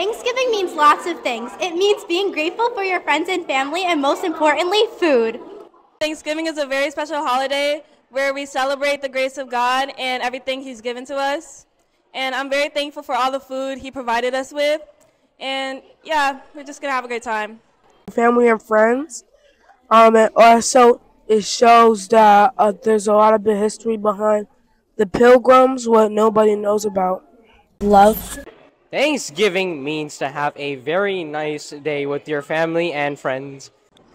Thanksgiving means lots of things. It means being grateful for your friends and family, and most importantly, food. Thanksgiving is a very special holiday where we celebrate the grace of God and everything He's given to us. And I'm very thankful for all the food He provided us with. And yeah, we're just going to have a great time. Family and friends. Um, and also, it shows that uh, there's a lot of the history behind the pilgrims, what nobody knows about. Love. Thanksgiving means to have a very nice day with your family and friends.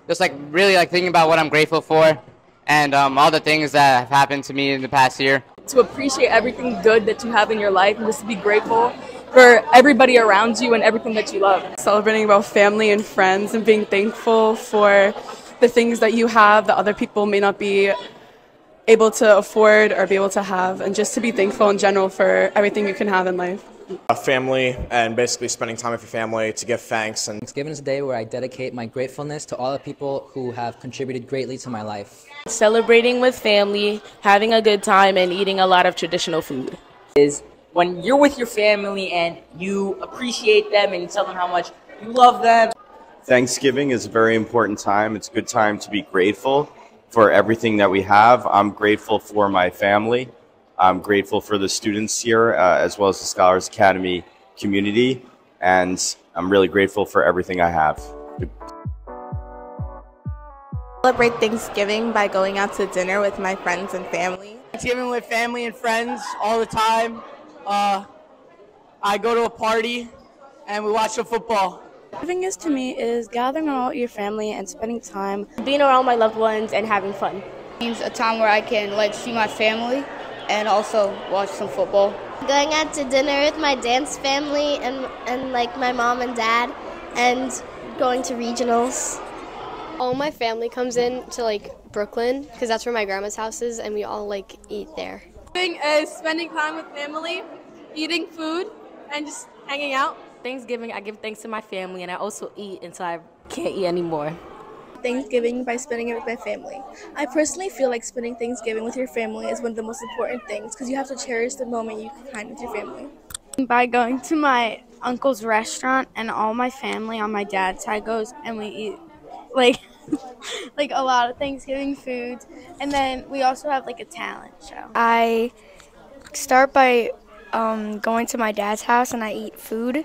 Just like really like thinking about what I'm grateful for and um, all the things that have happened to me in the past year. To appreciate everything good that you have in your life and just to be grateful for everybody around you and everything that you love. Celebrating about family and friends and being thankful for the things that you have that other people may not be able to afford or be able to have, and just to be thankful in general for everything you can have in life. A family and basically spending time with your family to give thanks. And Thanksgiving is a day where I dedicate my gratefulness to all the people who have contributed greatly to my life. Celebrating with family, having a good time, and eating a lot of traditional food. Is when you're with your family and you appreciate them and you tell them how much you love them. Thanksgiving is a very important time. It's a good time to be grateful for everything that we have. I'm grateful for my family. I'm grateful for the students here, uh, as well as the Scholars Academy community, and I'm really grateful for everything I have. Celebrate Thanksgiving by going out to dinner with my friends and family. Thanksgiving with family and friends all the time. Uh, I go to a party and we watch the football. Thanksgiving is to me is gathering around your family and spending time, being around my loved ones and having fun. It's a time where I can like see my family and also watch some football. Going out to dinner with my dance family and and like my mom and dad and going to regionals. All my family comes in to like Brooklyn because that's where my grandma's house is and we all like eat there. Thing is spending time with family, eating food and just hanging out. Thanksgiving, I give thanks to my family and I also eat until I can't eat anymore. Thanksgiving by spending it with my family. I personally feel like spending Thanksgiving with your family is one of the most important things because you have to cherish the moment you can find with your family. By going to my uncle's restaurant and all my family on my dad's side goes and we eat like like a lot of Thanksgiving foods and then we also have like a talent show. I start by um, going to my dad's house and I eat food.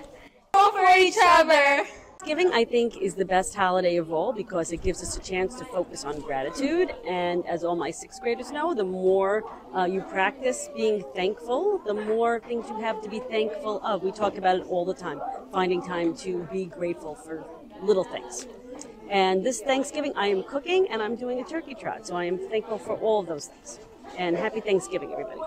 Go for each other. Thanksgiving, I think, is the best holiday of all because it gives us a chance to focus on gratitude. And as all my sixth graders know, the more uh, you practice being thankful, the more things you have to be thankful of. We talk about it all the time, finding time to be grateful for little things. And this Thanksgiving, I am cooking and I'm doing a turkey trot. So I am thankful for all of those things. And happy Thanksgiving, everybody.